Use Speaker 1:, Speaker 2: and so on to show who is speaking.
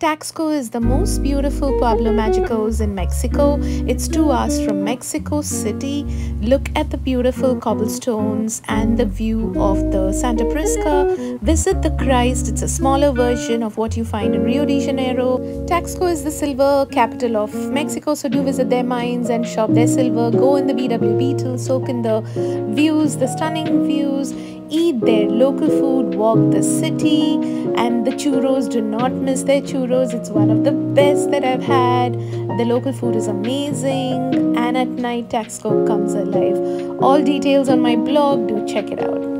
Speaker 1: Taxco is the most beautiful Pueblo Magicos in Mexico. It's two hours from Mexico City. Look at the beautiful cobblestones and the view of the Santa Prisca. Visit the Christ. It's a smaller version of what you find in Rio de Janeiro. Taxco is the silver capital of Mexico, so do visit their mines and shop their silver. Go in the VW Beetle, soak in the views, the stunning views eat their local food, walk the city, and the churros. Do not miss their churros. It's one of the best that I've had. The local food is amazing, and at night, Taxco comes alive. All details on my blog. Do check it out.